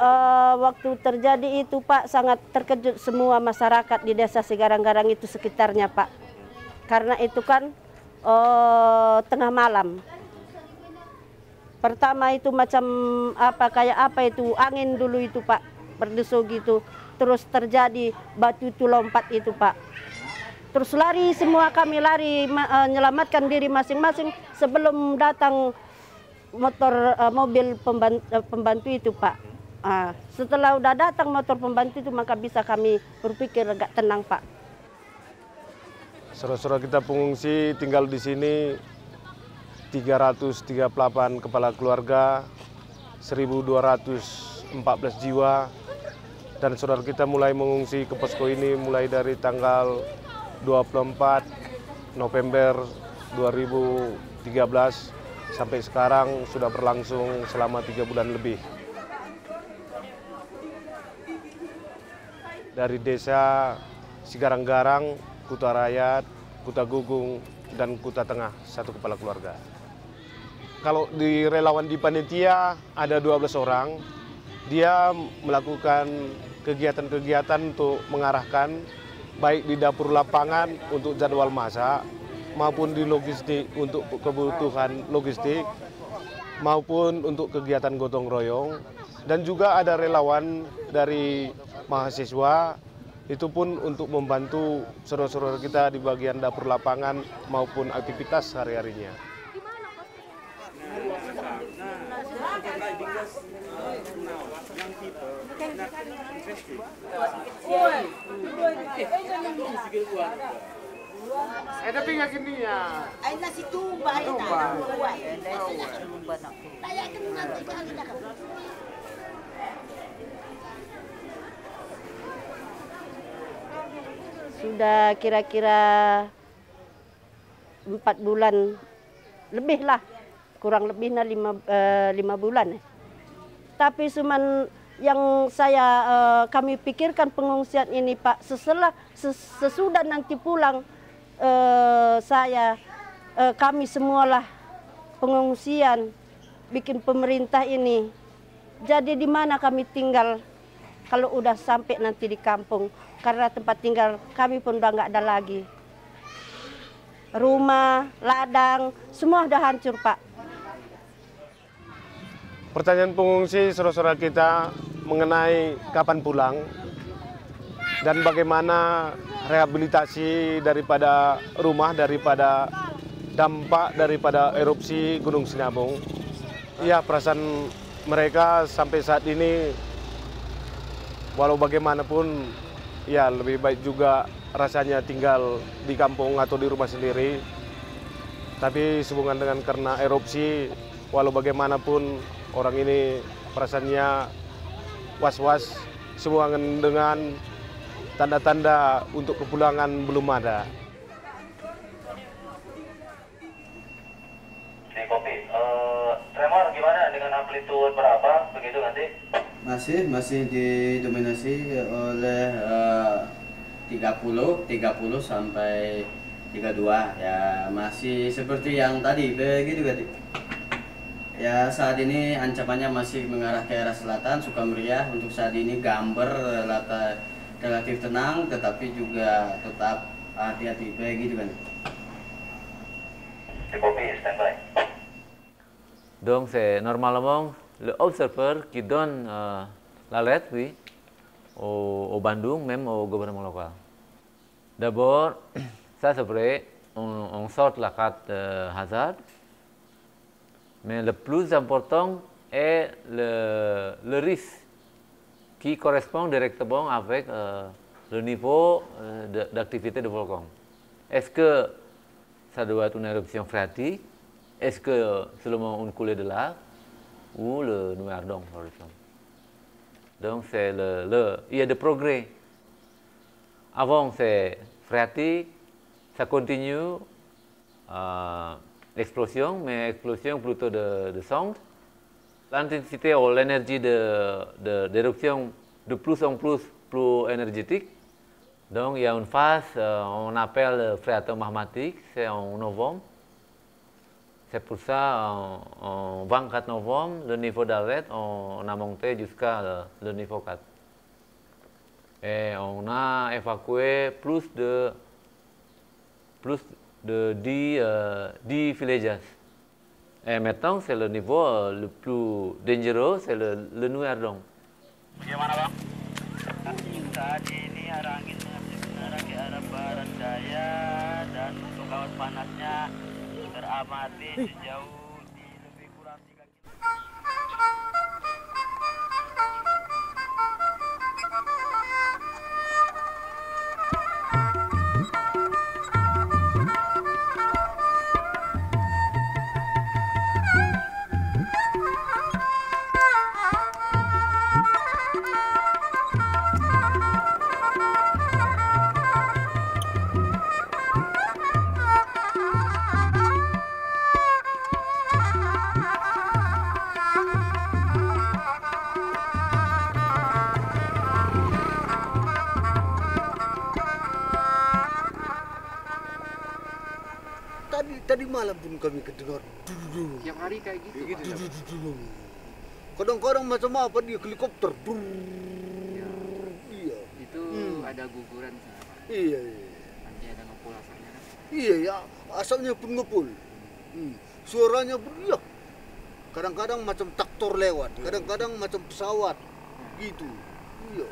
uh, waktu terjadi itu Pak sangat terkejut semua masyarakat di desa Segarang-Garang itu sekitarnya Pak. Karena itu kan uh, tengah malam. Pertama itu macam apa kayak apa itu angin dulu itu Pak berdesuk gitu. Terus terjadi batu itu lompat itu Pak. Terus lari semua kami lari menyelamatkan diri masing-masing sebelum datang motor mobil pembantu itu Pak. Uh, setelah udah datang motor pembantu itu maka bisa kami berpikir agak tenang Pak. Saudara-saudara kita pengungsi tinggal di sini 338 kepala keluarga, 1214 jiwa, dan saudara kita mulai mengungsi ke posko ini mulai dari tanggal 24 November 2013 sampai sekarang sudah berlangsung selama tiga bulan lebih. Dari desa Sigarang-Garang, Kuta Rayat, Kuta Gugung, dan Kuta Tengah, satu kepala keluarga. Kalau di relawan di panitia ada 12 orang, dia melakukan kegiatan-kegiatan untuk mengarahkan baik di dapur lapangan untuk jadwal masak, maupun di logistik untuk kebutuhan logistik maupun untuk kegiatan gotong royong dan juga ada relawan dari mahasiswa itu pun untuk membantu saudara-saudara kita di bagian dapur lapangan maupun aktivitas hari-harinya. Eh tapi nggak gini ya. Ay nasi tumba ay Tumba. na. Tumba. Kaya kan nanti kali na Sudah kira-kira empat bulan lebih lah, kurang lebih nah lima, eh, lima bulan. Tapi cuman yang saya eh, kami pikirkan pengungsian ini Pak setelah ses- sesudah nanti pulang eh, saya eh, kami semualah pengungsian bikin pemerintah ini. Jadi di mana kami tinggal kalau udah sampai nanti di kampung karena tempat tinggal kami pun udah nggak ada lagi. Rumah, ladang, semua udah hancur Pak. Pertanyaan pengungsi saudara-saudara kita mengenai kapan pulang dan bagaimana rehabilitasi daripada rumah daripada dampak daripada erupsi Gunung Sinabung. Ya perasaan mereka sampai saat ini walau bagaimanapun ya lebih baik juga rasanya tinggal di kampung atau di rumah sendiri. Tapi sehubungan dengan karena erupsi walau bagaimanapun orang ini perasaannya was-was semua dengan tanda-tanda untuk kepulangan belum ada. Si kopi, eh, tremor gimana dengan amplitude berapa begitu nanti? Masih masih didominasi oleh eh, 30 30 sampai 32 ya masih seperti yang tadi begitu kan ya saat ini ancamannya masih mengarah ke arah selatan Sukameriah untuk saat ini gambar relatif tenang tetapi juga tetap hati-hati. Begitu kan Si kopi, standby. Donc le observateur qui donne euh, l'alerte, oui, au, au Bandung, même au gouvernement local. D'abord, ça c'est vrai, on, on sort la carte euh, hasard, mais le plus important est le, le risque qui correspond directement avec euh, le niveau euh, de- d'activité du volcan. Est-ce que ça doit être une éruption phréatique Est-ce que seulement une coulée de lave ou le nouvel ardent, par exemple? Donc, c'est le, il y a des progrès. Avant, c'est phréatique, ça continue, euh, explosion, mais explosion plutôt de, de. L'intensité ou l'énergie de- de- d'éruption de, plus en plus plus énergétique. Donc, il y a une phase, euh, on appelle phréatomagmatique, c'est en novembre. C'est pour ça en, en 24 novembre, le niveau d'alerte, on, a monté jusqu'à le, niveau 4. Et on a évacué plus de, plus de 10, euh, 10 villages. Et maintenant, c'est le niveau euh, le plus dangereux, c'est le, le. Bagaimana bang? Kami kedengar. Tiap hari kayak gitu. Kadang-kadang macam apa dia helikopter. Brrrr. Iya. Itu Hmm. ada guguran sana, Pak. Iya, iya. Nanti ada ngepul asalnya kan. Iya ya, asalnya pun ngepul. Hmm. Suaranya iya. Kadang-kadang macam traktor lewat, kadang-kadang macam pesawat. Gitu. Iya.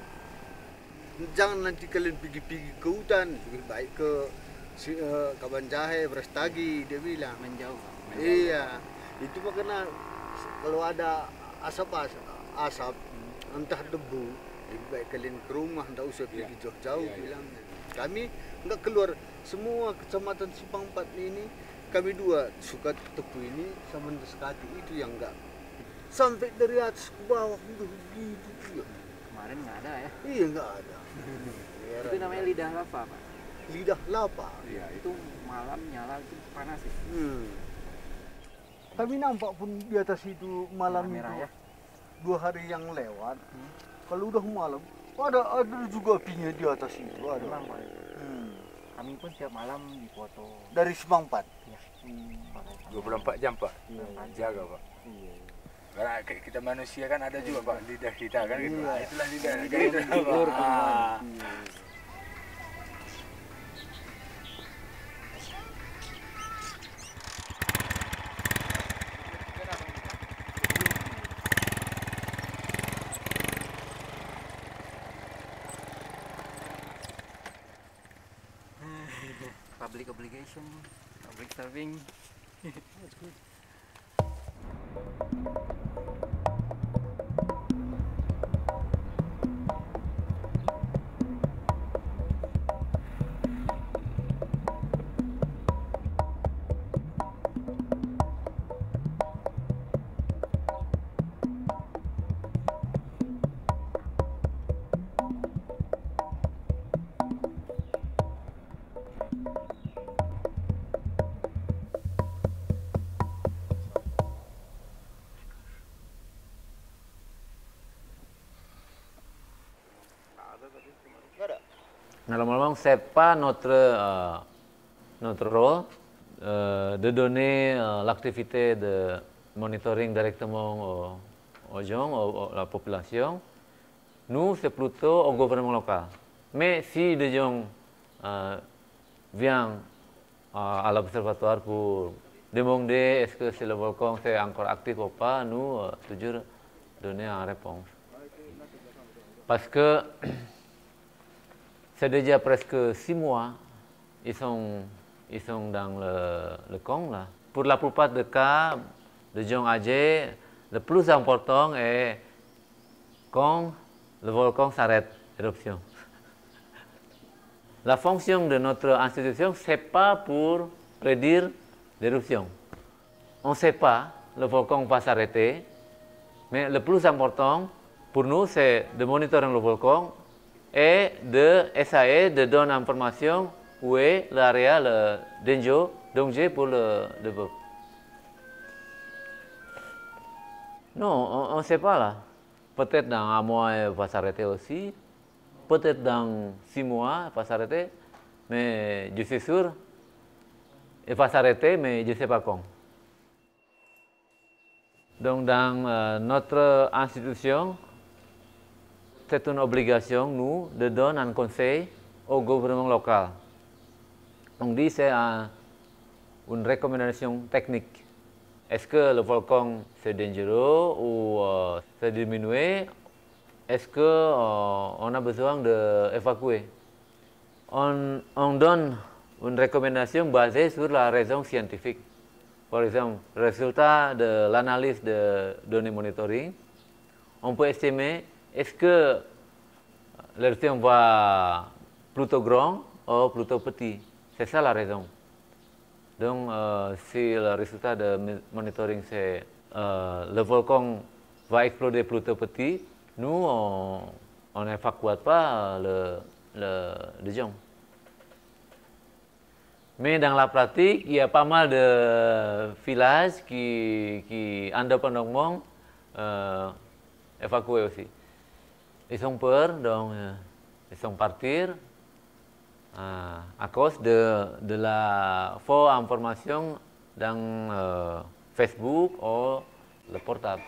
Jangan nanti kalian pergi-pergi ke hutan, lebih baik ke si, eh, Kaban Jahe, Brastagi, dia bilang. Menjauh. Menjauh. Iya, itu makanya kalau ada asap asap, asap entah debu, lebih baik kalian ke rumah, tidak usah pergi jauh-jauh bilangnya. Kami nggak keluar semua kecamatan Simpang Empat ini, kami dua suka tepu ini sama Deskati itu yang enggak sampai dari atas ke bawah udah gitu iya. Kemarin nggak ada ya. Iya nggak ada. Itu namanya lidah lava, Pak. Lidah lapa. Iya, itu malam nyala itu panas ya. Hmm. Kami nampak pun di atas itu malam Merah itu ya. dua hari yang lewat. Kalau udah malam ada ada juga apinya di atas itu ada. Memang. Hmm. Kami pun setiap malam dipoto. Dari Semangpat. Ya. Hmm. 24 jam pak jaga pak Iya. karena kayak kita manusia kan ada juga pak lidah kita kan gitu Iya. Ah, itulah lidah Iya, kayak gitu tidur pak Ah. Public serving. Normalement, ce n'est pas notre, euh, notre rôle euh, de donner euh, l'activité de monitoring directement aux, gens, à la population. Nous, c'est plutôt au gouvernement local. Mais si des gens viennent à, l'observatoire pour demander est-ce que c'est le volcan c'est encore actif ou pas, nous, toujours donner une réponse. Parce que c'est déjà presque six mois, ils sont, dans le, le camp là. Pour la plupart des cas, de gens âgés, le plus important est quand le volcan s'arrête, l'éruption. La fonction de notre institution, ce n'est pas pour prédire l'éruption. On ne sait pas, le volcan va s'arrêter, mais le plus important pour nous, c'est de monitorer le volcan et de essayer de donner information où est l'area, le danger, pour le, le. Non, on ne sait pas là. Peut-être dans un mois, il va s'arrêter aussi. Peut-être dans six mois, il va s'arrêter. Mais je suis sûr, il va s'arrêter, mais je ne sais pas quand. Donc dans euh, notre institution, c'est une obligation, nous, de donner un conseil au gouvernement local. On dit c'est un- une recommandation technique. Est-ce que le volcan c'est dangereux ou euh, c'est diminué Est-ce que euh, on a besoin d'évacuer on, on donne une recommandation basée sur la raison scientifique. Par exemple, résultat de l'analyse de données monitoring, on peut estimer est-ce que l'éruption va plutôt grand ou plutôt petit. C'est ça la raison. Donc, euh, si le résultat de monitoring c'est euh, le volcan va exploser plutôt petit, nous, on n'évacue pas le, le, le gens. Mais dans la pratique, il y a pas mal de villages qui, qui indépendamment euh, évacués aussi. Ils donc euh, ils sont partis euh, à de, de la fausse information dans euh, Facebook ou le portable.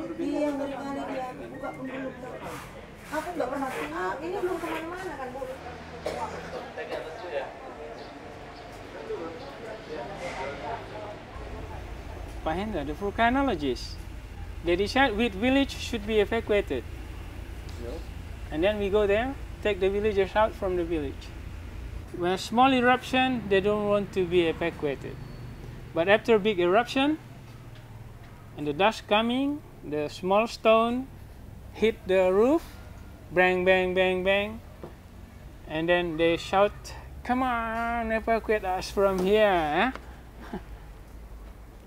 Dia yang dari mana dia buka. Aku nggak pernah ah, ini belum kemana-mana kan bu. The volcanologists, they decide which village should be evacuated. And then we go there, take the villagers out from the village. When a small eruption, they don't want to be evacuated. But after big eruption, and the dust coming, the small stone hit the roof, bang, bang, bang, bang, and then they shout, "Come on, evacuate us from here!" eh?"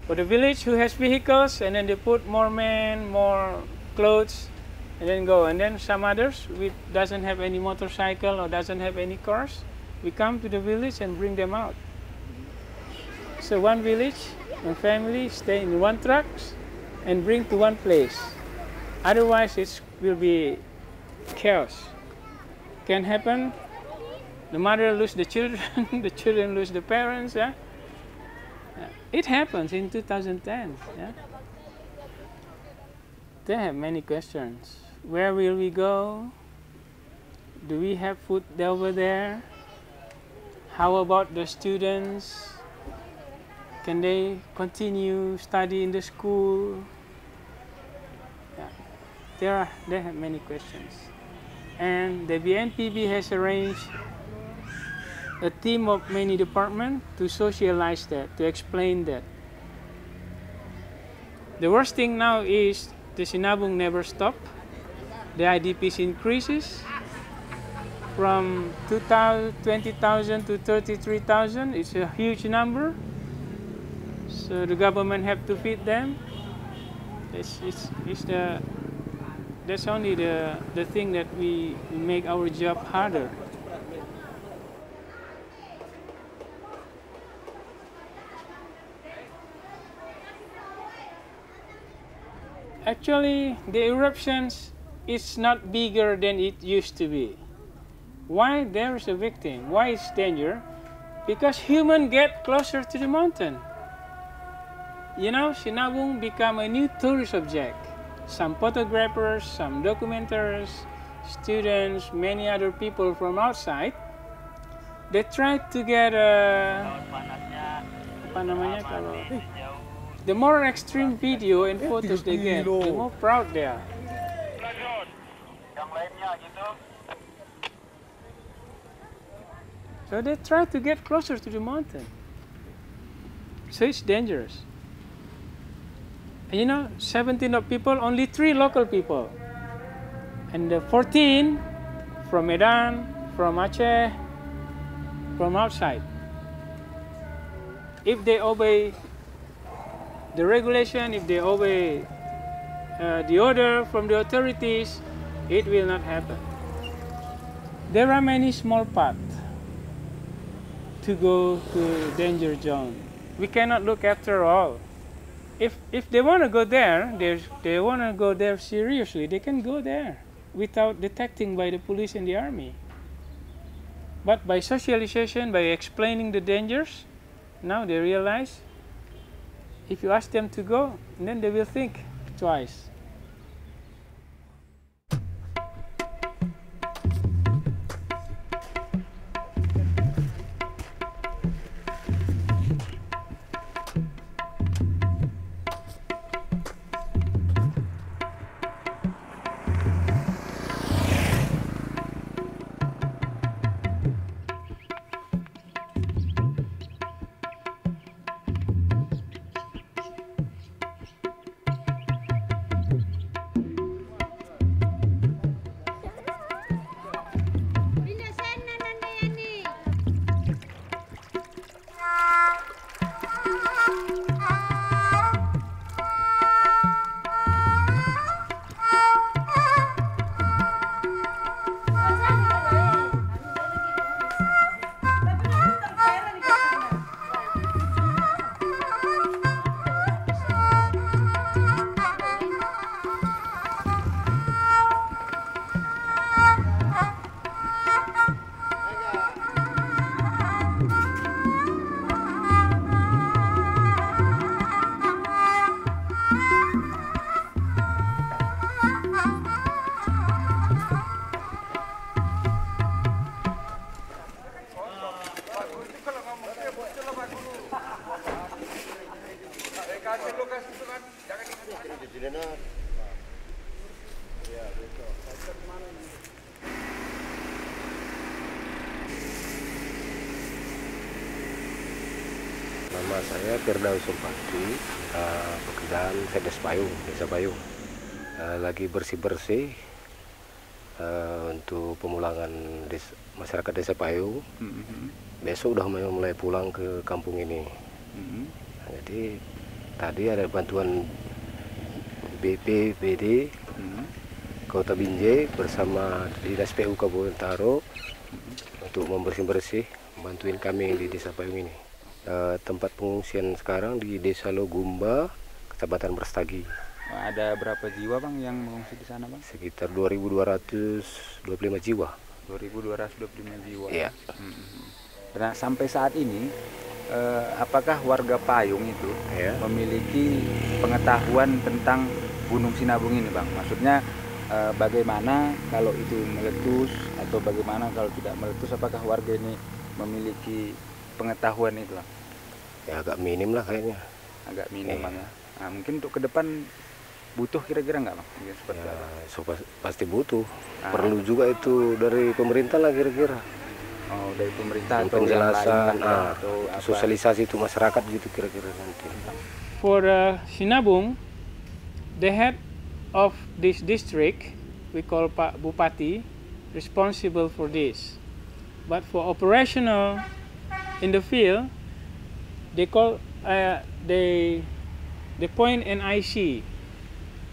for the village who has vehicles and then they put more men more clothes and then go and then some others which doesn't have any motorcycle or doesn't have any cars we come to the village and bring them out so one village one family stay in one trucks and bring to one place otherwise it will be chaos can happen the mother lose the children the children lose the parents yeah it happens in 2010. Yeah? They have many questions. Where will we go? Do we have food over there? How about the students? Can they continue study in the school? Yeah. There are they have many questions. And the BNPB has arranged a team of many departments to socialize that, to explain that. The worst thing now is the Sinabung never stop. The IDPs increases from 2,000 20,000 to 33,000. It's a huge number. So the government have to feed them. It's, it's, it's the, that's only the, the thing that we make our job harder. Actually, the eruptions is not bigger than it used to be. Why there is a victim? Why it's danger? Because human get closer to the mountain. You know, Sinabung become a new tourist object. Some photographers, some documentarists, students, many other people from outside, they try to get a apa namanya kalau eh, the more extreme video and eh, photos they get, the more proud they are. Yang lainnya gitu. So they try to get closer to the mountain. So it's dangerous. You know, 17 of people, only three local people. And the 14 from Medan, from Aceh, from outside. If they obey the regulation, if they obey uh, the order from the authorities, it will not happen. There are many small paths to go to danger zone. We cannot look after all. If if they want to go there, they they want to go there seriously. They can go there without detecting by the police and the army. But by socialization, by explaining the dangers, now they realize if you ask them to go, then they will think twice. Firdaus Sumpati, uh, pekerjaan saya Des Payung, Desa Payung. Uh, lagi bersih-bersih uh, untuk pemulangan des masyarakat Desa Payung. Besok udah mulai, pulang ke kampung ini. Nah, jadi tadi ada bantuan BPBD Kota Binjai bersama Dinas PU Kabupaten Taro untuk membersih-bersih, bantuin kami di Desa Payung ini. Eh, tempat pengungsian sekarang di Desa Logumba, Kecamatan Brastagi. Ada berapa jiwa bang yang mengungsi di sana bang? Sekitar 2.225 jiwa. 2.225 jiwa. Iya. Hmm. Nah sampai saat ini, eh, apakah warga Payung itu Iya. memiliki pengetahuan tentang Gunung Sinabung ini bang? Maksudnya eh, bagaimana kalau itu meletus atau bagaimana kalau tidak meletus? Apakah warga ini memiliki pengetahuan itu bang? Ya agak minim lah kayaknya. Agak minim Iya. bang ya. Nah, mungkin untuk ke depan butuh kira-kira nggak bang? Seperti Ya, apa? so, pas- pasti butuh. Ah. Perlu juga itu dari pemerintah lah kira-kira. Oh, dari pemerintah atau lain penjelasan, lah, ah, atau apa? sosialisasi itu masyarakat gitu kira-kira nanti. For uh, Sinabung, the head of this district, we call Pak Bupati, responsible for this. But for operational in the field, they call uh, they they point NIC.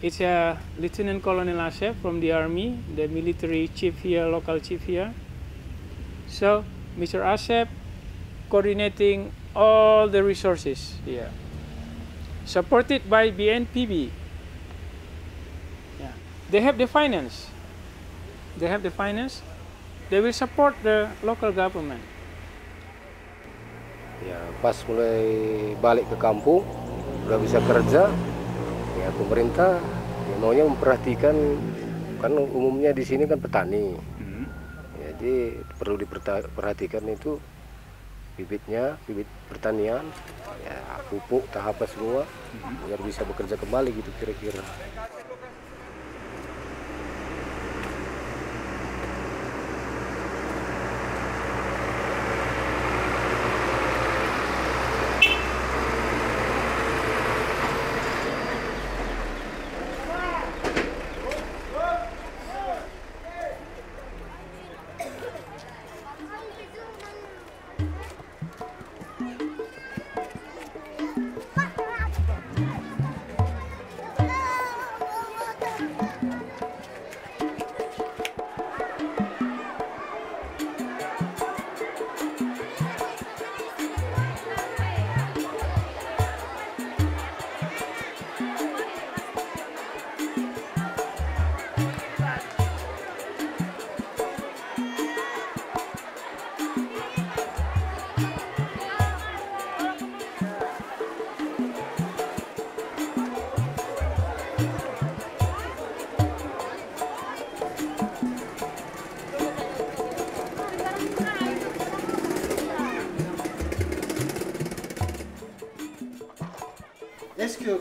It's a Lieutenant Colonel Asep from the army, the military chief here, local chief here. So Mr. Asep coordinating all the resources here supported by BNPB. Yeah. They have the finance. They have the finance. They will support the local government. Ya pas mulai balik ke kampung, udah bisa kerja, ya pemerintah ya maunya memperhatikan kan umumnya di sini kan petani. Jadi perlu diperhatikan itu bibitnya, bibit pertanian, ya pupuk, tahap apa semua, biar bisa bekerja kembali gitu kira-kira.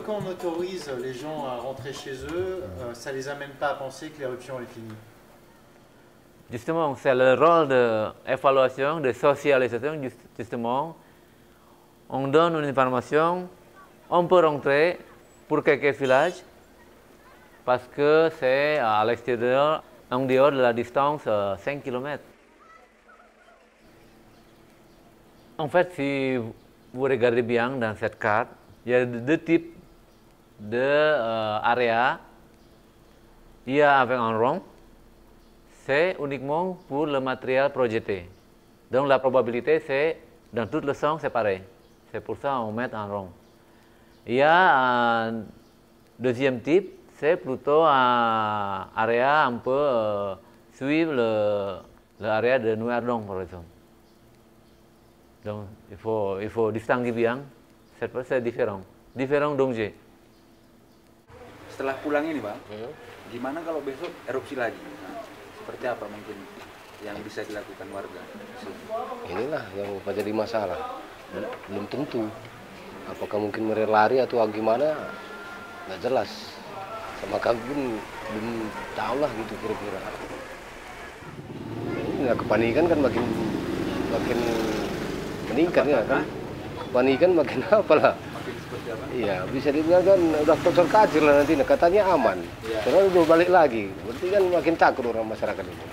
Quand on autorise les gens à rentrer chez eux, euh, ça les amène pas à penser que l'éruption est finie Justement, c'est le rôle d'évaluation, de socialisation, just- justement. On donne une information, on peut rentrer pour quelques villages, parce que c'est à l'extérieur, en dehors de la distance euh, 5 km. En fait, si vous regardez bien dans cette carte, il y a deux types d'area. Il y a avec un rond, c'est uniquement pour le matériel projeté. Donc la probabilité, c'est dans tout le sens, c'est pareil. C'est pour ça qu'on met en rond. Il y a un deuxième type, c'est plutôt un area un peu euh, suivre le, l'area de Nouardon, par exemple. Donc il faut, il faut distinguer bien, c'est différent. Différent d'objet. Setelah pulang ini bang, gimana kalau besok erupsi lagi? Nah, seperti apa mungkin yang bisa dilakukan warga? inilah yang menjadi masalah. Bel- belum tentu. Apakah mungkin mereka lari atau gimana? Nggak jelas. Sama kami pun belum tahu lah gitu kira-kira. Nggak kepanikan kan makin makin meningkat ya kan? Kepanikan makin apa lah Apa? iya bisa dibilang kan udah kotor kacir lah nanti katanya aman Iya. terus udah balik lagi berarti kan makin takut orang masyarakat ini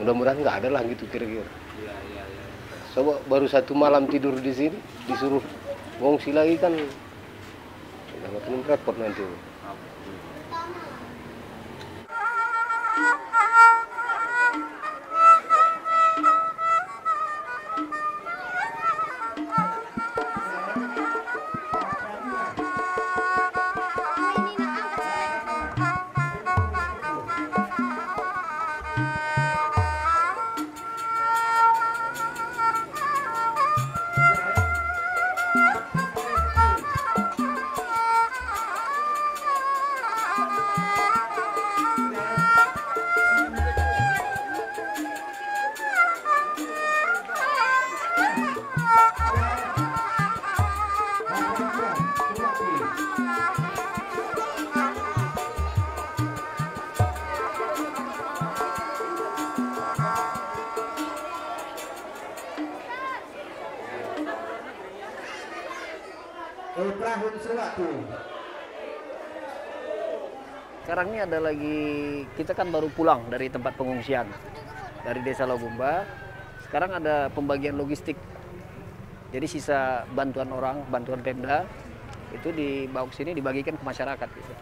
mudah-mudahan nggak ada lah gitu kira-kira Iya, iya, iya. Coba baru satu malam tidur di sini, disuruh ngungsi lagi kan udah makin repot nanti. Ada lagi, kita kan baru pulang dari tempat pengungsian dari desa Logumba. Sekarang ada pembagian logistik. Jadi sisa bantuan orang, bantuan Pemda itu dibawa ke sini dibagikan ke masyarakat gitu.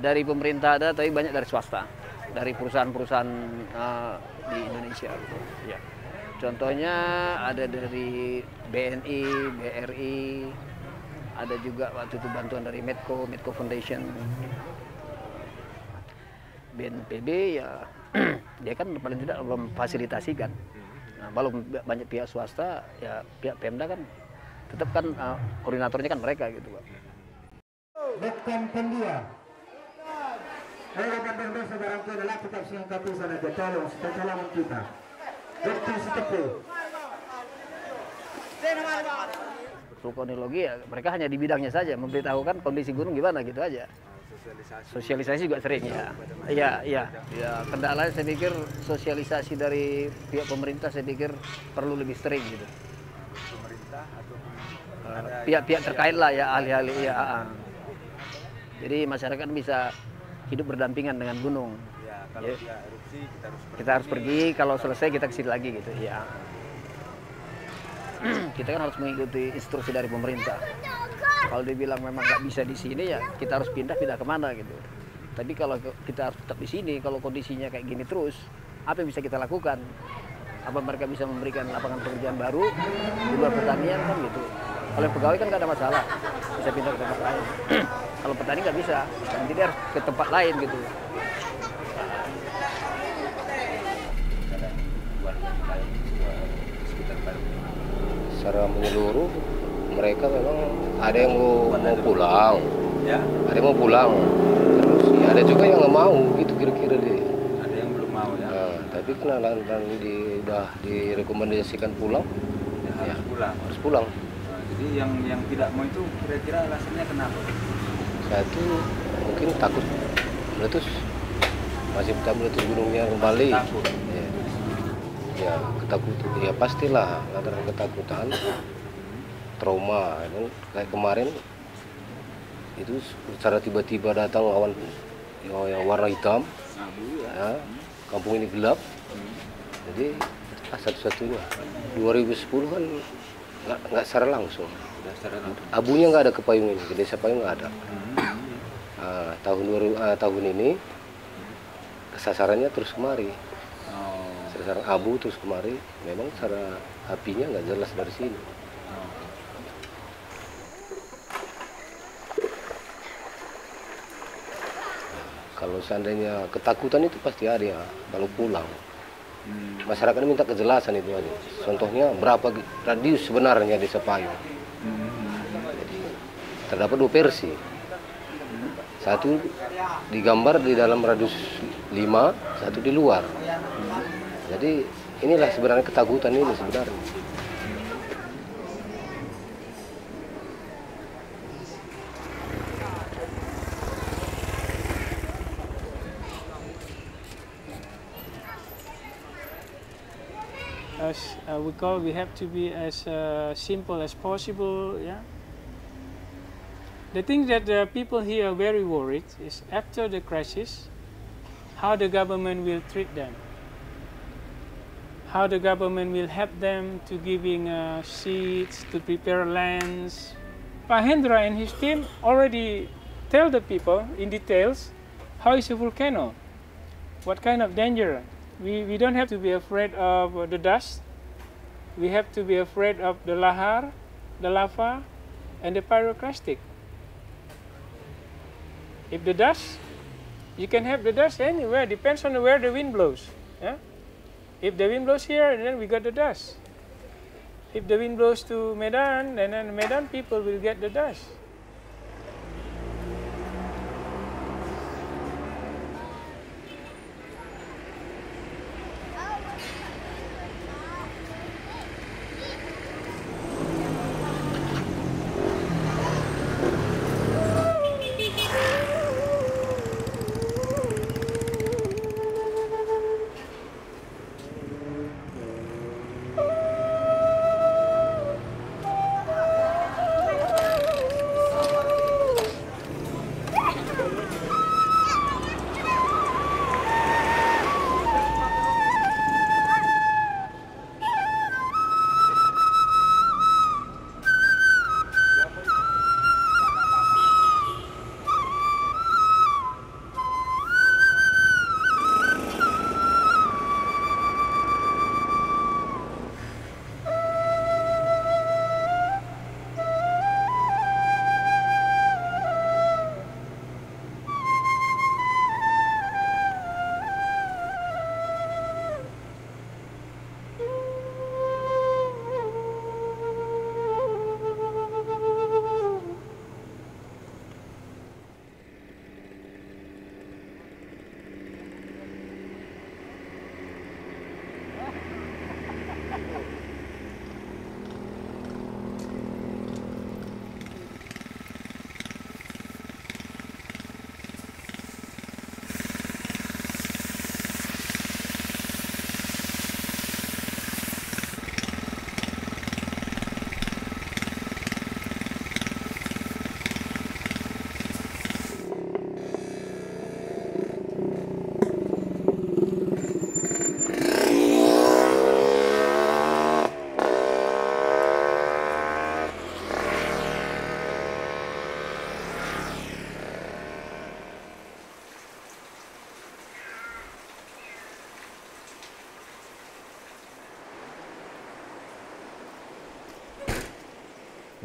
Dari pemerintah ada, tapi banyak dari swasta, dari perusahaan-perusahaan eh, di Indonesia. Gitu. Ya. Contohnya ada dari BNI, BRI, ada juga waktu itu bantuan dari Medco, Medco Foundation, BNPB ya dia kan paling tidak memfasilitasikan. Nah, kalau banyak pihak swasta ya pihak Pemda kan tetap kan eh, koordinatornya kan mereka gitu Pak. Bukan pendia. Benda sekarang itu adalah kita singkati sana tolong tolong kita. Dokter setepu. Vulkanologi ya mereka hanya di bidangnya saja memberitahukan kondisi gunung gimana gitu aja. Sosialisasi juga sering ya. Iya, iya. Ya, kendalanya saya pikir sosialisasi dari pihak pemerintah saya pikir perlu lebih sering gitu. Pemerintah atau Eh, Pihak-pihak terkait lah ya ahli-ahli ya. ah, ah. Jadi masyarakat bisa hidup berdampingan dengan gunung. ya kalau Ya. erupsi kita harus Kita harus pergi, kalau selesai kita ke sini lagi gitu. Ya. Kita kan harus mengikuti instruksi dari pemerintah. Kalau dia bilang memang nggak bisa di sini ya kita harus pindah pindah ke mana gitu. Tapi kalau kita harus tetap di sini, kalau kondisinya kayak gini terus, apa yang bisa kita lakukan? Apa mereka bisa memberikan lapangan pekerjaan baru di luar pertanian kan gitu? Kalau pegawai kan nggak ada masalah, bisa pindah ke tempat lain. kalau petani nggak bisa, nanti dia harus ke tempat lain gitu. Secara menyeluruh mereka memang ada yang mau, mau pulang, Ya. ada yang mau pulang, terus ya ada juga yang nggak mau gitu kira-kira deh. Ada yang belum mau ya. Nah, tapi karena dan di, udah direkomendasikan pulang, Ya, harus pulang. harus pulang. Nah, jadi yang yang tidak mau itu kira-kira alasannya kenapa? Satu mungkin takut meletus masih tak meletus gunungnya kembali. Takut. Ya, ya ketakutan. Ya pastilah antara ketakutan, trauma. Kan? Kayak kemarin itu secara tiba-tiba datang awan yang warna hitam. Ya. Ya, kampung ini gelap. Jadi ah, satu-satunya. 2010 kan nggak nggak secara langsung. Abunya nggak ada ke payung ini, ke desa payung nggak ada. Nah, tahun 2000, ah, tahun ini sasarannya terus kemari. Sasaran abu terus kemari. Memang secara apinya nggak jelas dari sini. Kalau seandainya ketakutan itu pasti ada ya, kalau pulang. Masyarakat minta kejelasan itu aja. Contohnya berapa radius sebenarnya desa Payung. Jadi, terdapat dua versi. Satu digambar di dalam radius 5, satu di luar. Jadi inilah sebenarnya ketakutan ini sebenarnya. as uh, we call, we have to be as uh, simple as possible. Yeah. The thing that the people here are very worried is after the crisis, how the government will treat them, how the government will help them to giving uh, seeds, to prepare lands. Pahendra and his team already tell the people in details how is a volcano, what kind of danger. We, we don't have to be afraid of the dust. We have to be afraid of the lahar, the lava, and the pyroclastic. If the dust, you can have the dust anywhere, depends on where the wind blows. Yeah? If the wind blows here, then we got the dust. If the wind blows to Medan, then, then Medan people will get the dust.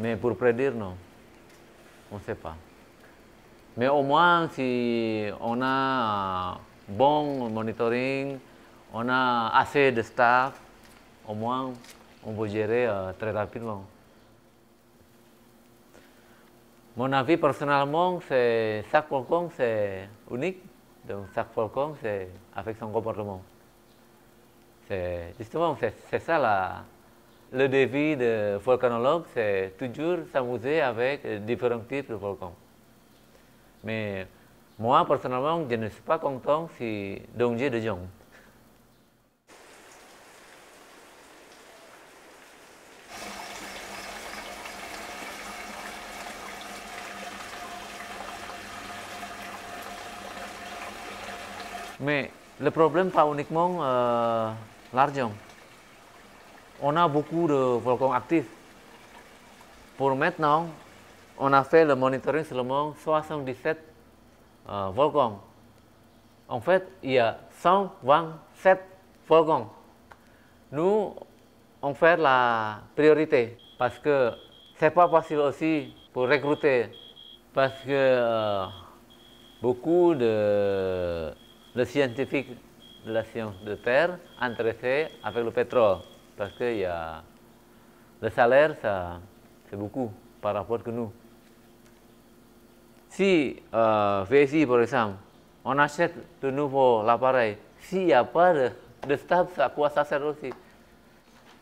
Mais pour prédire, non. On ne sait pas. Mais au moins, si on a bon monitoring, on a assez de staff, au moins, on peut gérer euh, très rapidement. Mon avis personnellement, c'est chaque volcan c'est unique. Donc chaque volcan c'est avec son comportement. C'est justement c'est ça la, le défi de volcanologue, c'est toujours s'amuser avec différents types de volcans. Mais moi, personnellement, je ne suis pas content si danger de Jong. Mais le problème, pas uniquement euh, l'argent. On a beaucoup de volcans actifs. Pour maintenant, on a fait le monitoring seulement 77 euh, volcans. En fait, il y a 127 volcans. Nous, on fait la priorité parce que c'est pas facile aussi pour recruter parce que euh, beaucoup de, de scientifiques de la science de terre intéressés avec le pétrole parce que y a, le salaire, c'est beaucoup par rapport que nous. Si euh, VSI, par exemple, on achète de nouveau l'appareil, s'il n'y a pas de, staff, à quoi ça sert aussi?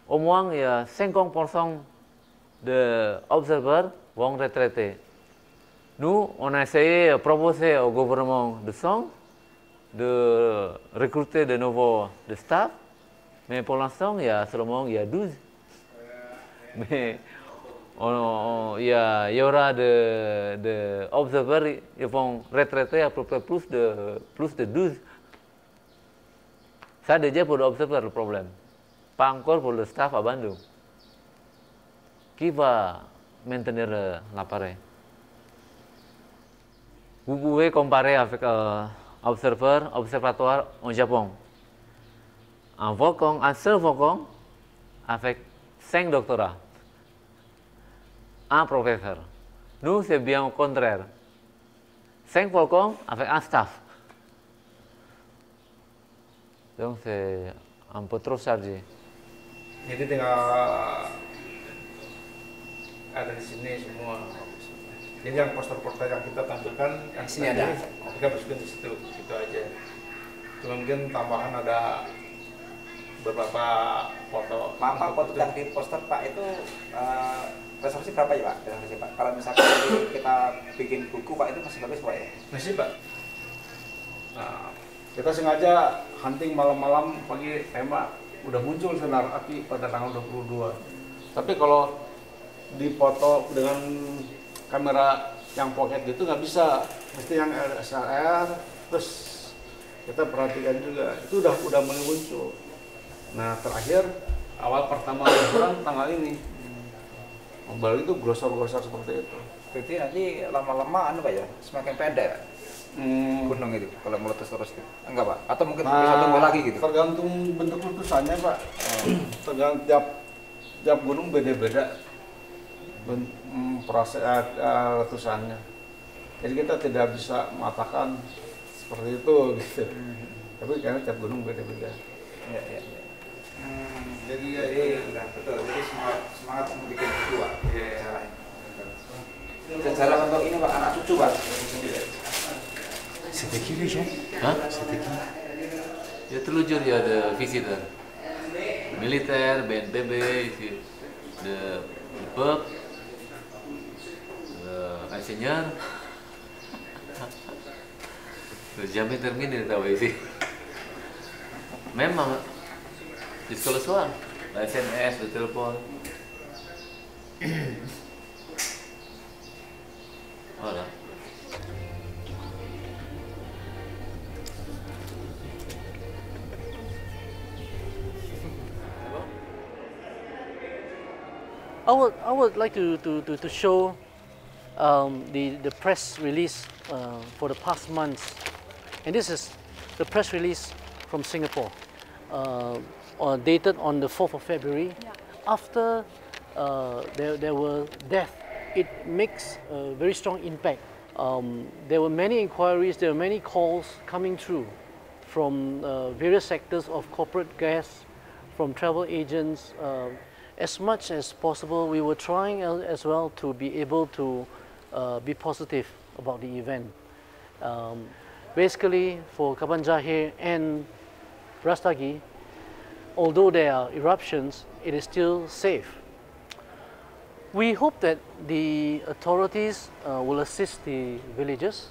Au moins, il y a 50% d'observateurs vont retraiter. Nous, on a essayé de proposer au gouvernement de sang de recruter de nouveaux de staff, mais pour l'instant, il y a seulement il y a 12. Mais on, on, il, y a, il y aura de, de observateurs, ils vont retraiter à peu près plus de, plus de 12. Ça déjà pour l'observateur le problème. Pas encore pour le staff à Bandung. Qui va maintenir l'appareil Vous pouvez comparer avec euh, observateur, observatoire au Japon. Un volcan, un seul volcan avec 5 doctorats, un professeur. Nous, c'est bien au contraire. 5 volcans avec un staff. Donc, c'est un peu trop chargé. Jadi tinggal ada di sini semua. Jadi yang poster-poster yang kita tampilkan yang Sini ada. Kita masukin di situ, gitu aja. Cuma mungkin tambahan ada beberapa foto. Maaf Pak, foto yang di poster Pak itu eh, resolusi berapa ya Pak? Resolusi Pak. Kalau misalkan kita bikin buku Pak itu masih bagus Pak ya? Masih Pak. Nah, kita sengaja hunting malam-malam pagi tembak udah muncul sinar api pada tanggal 22. Tapi kalau dipoto dengan kamera yang pocket gitu nggak bisa, mesti yang SLR terus kita perhatikan juga itu udah udah mulai muncul. Nah terakhir awal pertama liburan tanggal ini Mobil itu grosor-grosor seperti itu. Berarti nanti lama-lama anu Pak ya, semakin pendek Pak? Hmm. gunung itu kalau meletus terus gitu. Enggak Pak? Atau mungkin Nah, bisa tumbuh lagi gitu? Tergantung bentuk letusannya Pak. Tergantung tiap tiap gunung beda-beda ben- mm, proses eh, eh, letusannya. Jadi kita tidak bisa mengatakan seperti itu gitu. Tapi karena tiap gunung beda-beda. Iya, iya. Jadi ya, Jadi, nah, betul. Jadi semangat, semangat untuk bikin buku Pak. Iya. Sejarah untuk ini Pak, anak cucu Pak. C'était qui les gens Hein C'était qui Il y a tous les jours, il y a des visiteurs. Militaires, BNPB, ici, de, de peuple, de jamais terminé de travailler ici. La SMS, le téléphone. voilà. I would, I would like to, to, to, to show um, the, the press release uh, for the past months. And this is the press release from Singapore, uh, uh, dated on the 4th of February. After uh, there, there were deaths, it makes a very strong impact. Um, there were many inquiries, there were many calls coming through from uh, various sectors of corporate gas, from travel agents. Uh, as much as possible, we were trying as well to be able to uh, be positive about the event. Um, basically, for Kaban Jahir and Rastagi, although there are eruptions, it is still safe. We hope that the authorities uh, will assist the villagers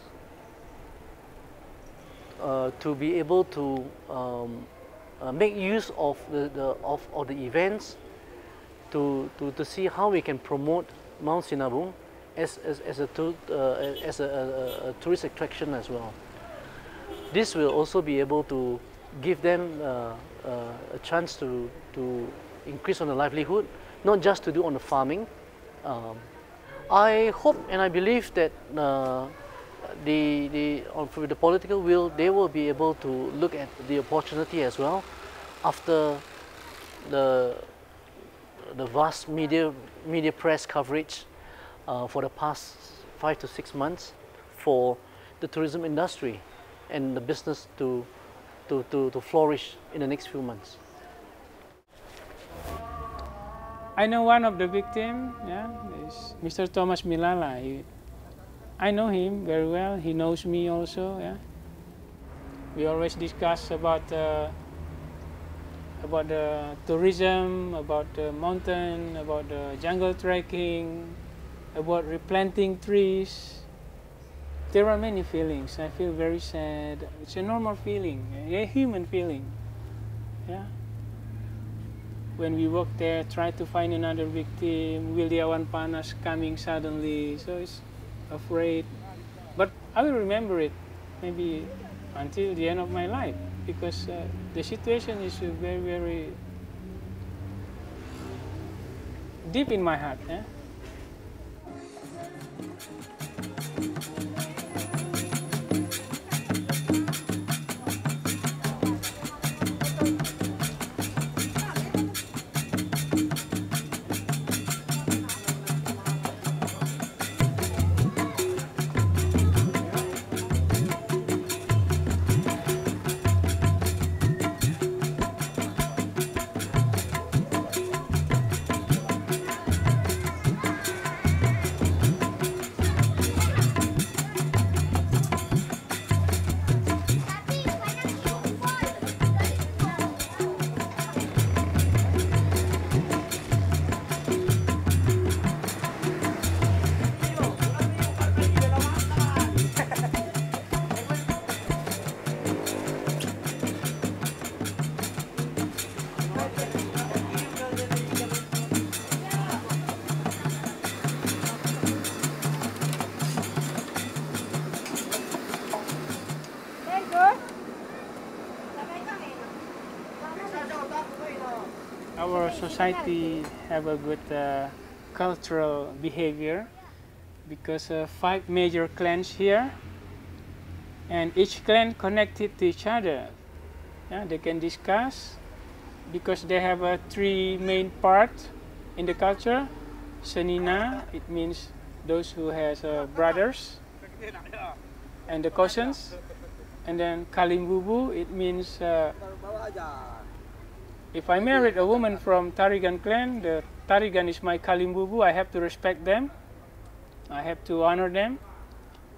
uh, to be able to um, uh, make use of the, the of, of the events to, to, to see how we can promote Mount Sinabung as, as, as, a, to, uh, as a, a, a tourist attraction as well. This will also be able to give them uh, uh, a chance to, to increase on the livelihood, not just to do on the farming. Um, I hope and I believe that uh, the, the, with the political will, they will be able to look at the opportunity as well after the, the vast media, media press coverage uh, for the past five to six months for the tourism industry and the business to, to, to, to flourish in the next few months. I know one of the victims, yeah, is Mr. Thomas Milala. He, I know him very well. He knows me also. Yeah, we always discuss about uh, about the tourism, about the mountain, about the jungle trekking, about replanting trees. There are many feelings. I feel very sad. It's a normal feeling, a human feeling. Yeah. When we walk there, try to find another victim. Will the panas coming suddenly? So it's afraid. But I will remember it maybe until the end of my life because uh, the situation is very, very deep in my heart. Society have a good uh, cultural behavior because uh, five major clans here. And each clan connected to each other. Yeah, they can discuss because they have a three main part in the culture. Senina it means those who has uh, brothers and the cousins. And then kalimbubu it means uh, if I married a woman from Tarigan clan, the Tarigan is my Kalimbubu, I have to respect them. I have to honor them.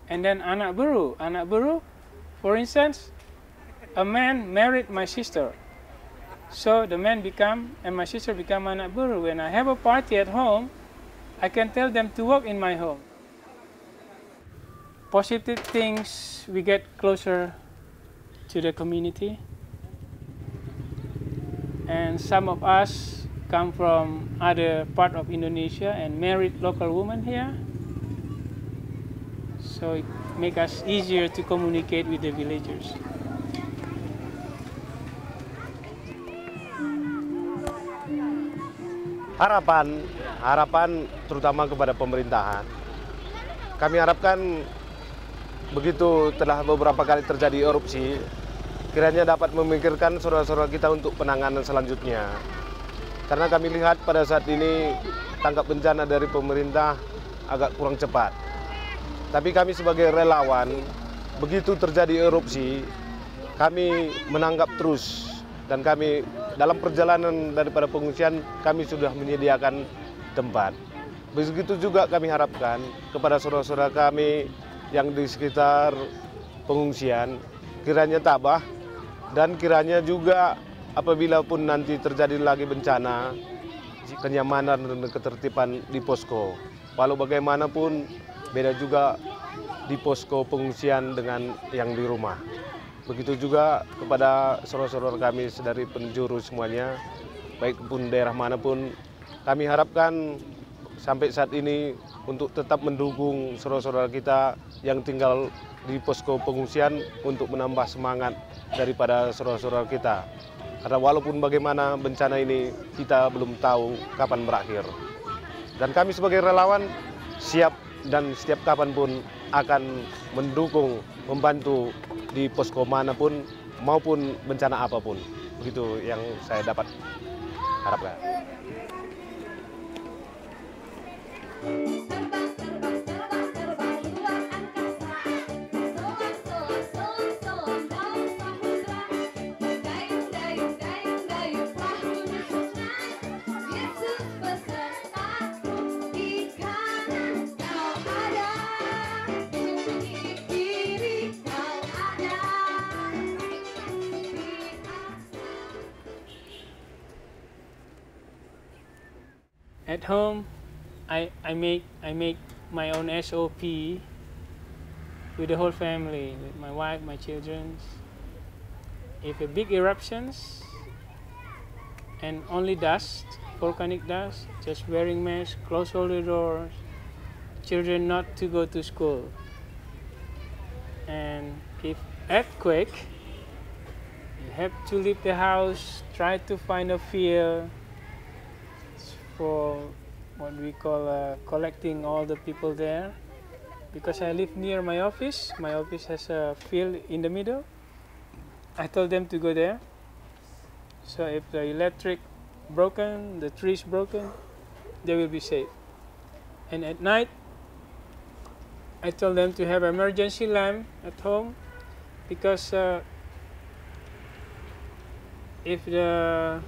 And then anak buru, anak buru, for instance, a man married my sister. So the man become, and my sister become anak buru. When I have a party at home, I can tell them to work in my home. Positive things, we get closer to the community and some of us come from other part of Indonesia and married local women here. So it make us easier to communicate with the villagers. Harapan, harapan terutama kepada pemerintahan. Kami harapkan begitu telah beberapa kali terjadi erupsi, kiranya dapat memikirkan saudara-saudara kita untuk penanganan selanjutnya. Karena kami lihat pada saat ini tangkap bencana dari pemerintah agak kurang cepat. Tapi kami sebagai relawan, begitu terjadi erupsi, kami menanggap terus dan kami dalam perjalanan daripada pengungsian kami sudah menyediakan tempat. Begitu juga kami harapkan kepada saudara-saudara kami yang di sekitar pengungsian kiranya tabah dan kiranya juga apabila pun nanti terjadi lagi bencana, kenyamanan dan ketertiban di posko. Walau bagaimanapun beda juga di posko pengungsian dengan yang di rumah. Begitu juga kepada saudara-saudara kami dari penjuru semuanya, baik pun daerah mana pun, kami harapkan sampai saat ini untuk tetap mendukung saudara-saudara kita yang tinggal di posko pengungsian untuk menambah semangat daripada saudara-saudara kita. Karena walaupun bagaimana bencana ini kita belum tahu kapan berakhir. Dan kami sebagai relawan siap dan setiap kapan pun akan mendukung, membantu di posko mana pun maupun bencana apa pun. Begitu yang saya dapat harapkan. At home, I, I make I make my own SOP with the whole family, with my wife, my children. If a big eruptions and only dust, volcanic dust, just wearing mask, close all the doors, children not to go to school. And if earthquake, you have to leave the house, try to find a field for what we call uh, collecting all the people there. Because I live near my office, my office has a field in the middle. I told them to go there. So if the electric broken, the trees broken, they will be safe. And at night, I told them to have emergency lamp at home because uh, if the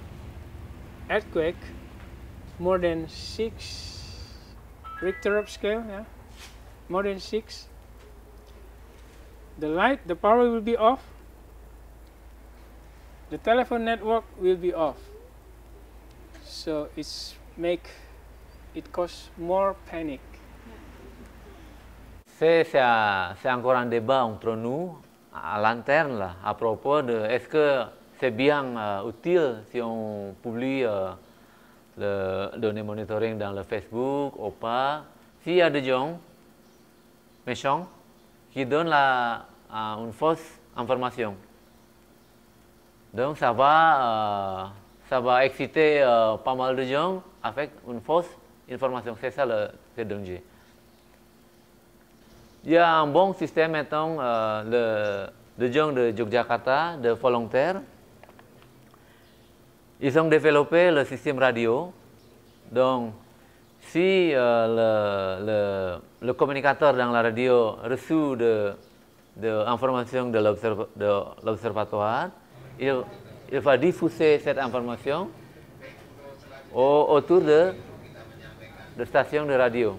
earthquake more than six Richter scale, yeah, more than six. The light, the power will be off. The telephone network will be off. So it's make it cause more panic. C'est encore un débat entre nous à l'interne là, à propos de est-ce que c'est bien euh, utile si on publie euh, le données monitoring dans le Facebook ou pas. S'il y a des gens méchants qui donnent la, une fausse information, donc ça va, euh, ça va exciter euh, pas mal de gens avec une fausse information. C'est ça le, le danger. Il y a un bon système maintenant euh, le, de gens de Yogyakarta, de volontaires. Ils ont développé le système radio. Donc, si euh, le, communicateur dans la radio reçoit de, de informations de l'observatoire, il, va diffuser cette information au, autour de, de stations de radio.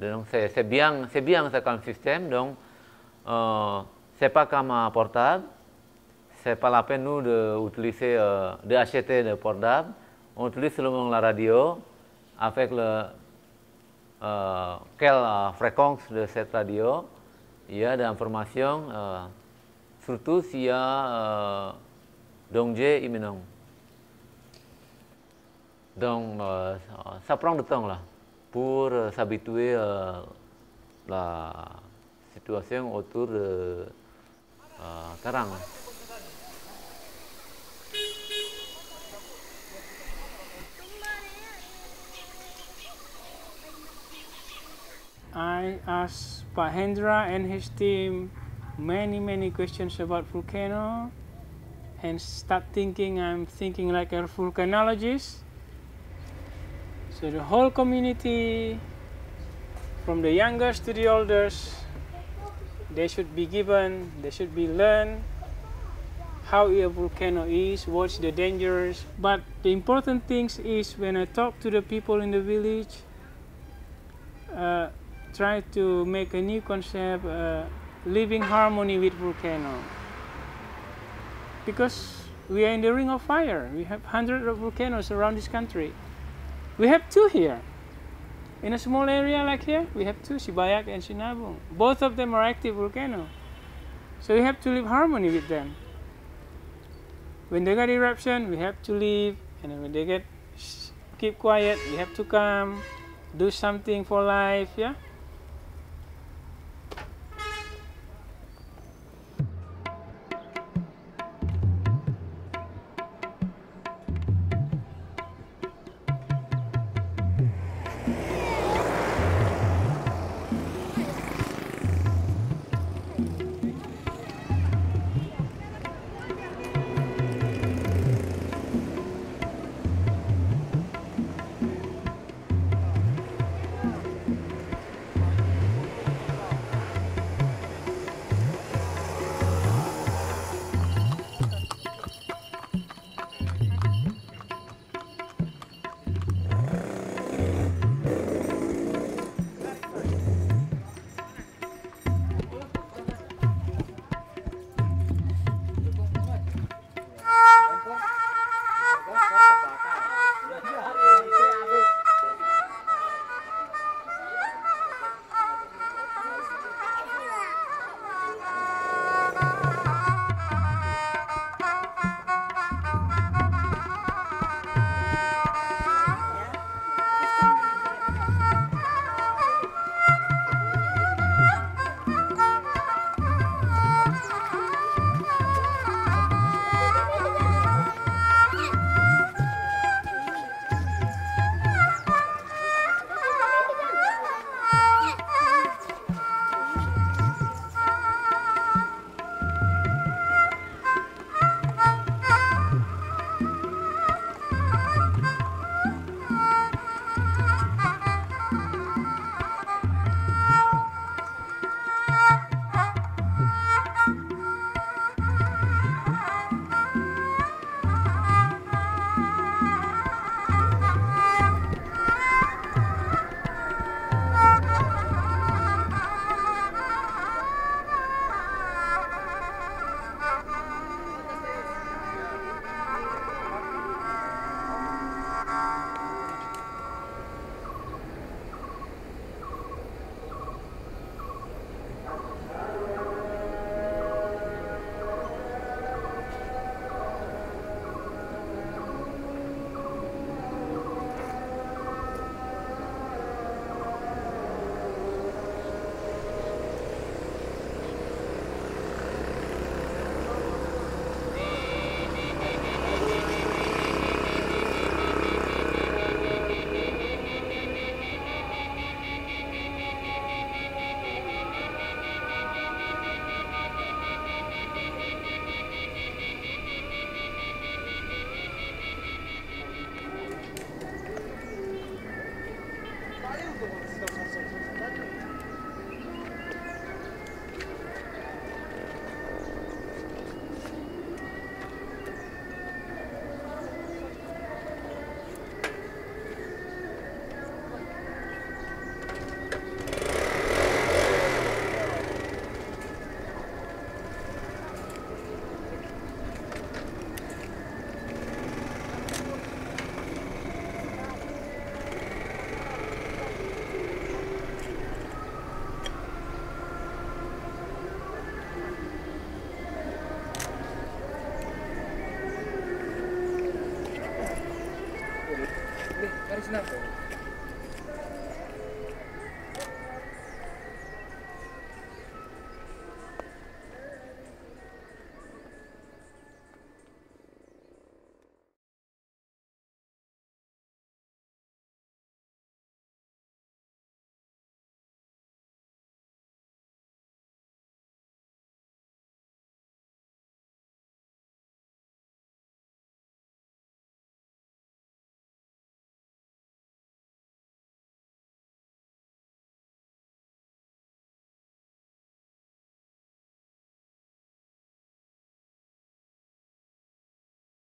Donc, c'est bien, bien comme système. Donc, euh, c'est pas comme un portable. C'est pas la peine nous d'utiliser, euh, d'acheter de portable. On utilise seulement la radio avec le euh, quelle euh, fréquence de cette radio. Il y a des informations, euh, surtout s'il y a danger imminent. Donc, ça prend du temps là pour s'habituer à la situation autour de terrain. I asked Pak Hendra and his team many many questions about volcano and start thinking I'm thinking like a volcanologist. So the whole community from the youngest to the oldest they should be given, they should be learned how a volcano is, what's the dangers. But the important things is when I talk to the people in the village, uh, try to make a new concept, uh, living harmony with volcano. Because we are in the ring of fire. We have hundreds of volcanoes around this country. We have two here. In a small area like here, we have two, Sibayak and Sinabung. Both of them are active volcanoes. So we have to live harmony with them. When they got eruption, we have to leave, and when they get keep quiet, we have to come, do something for life, yeah.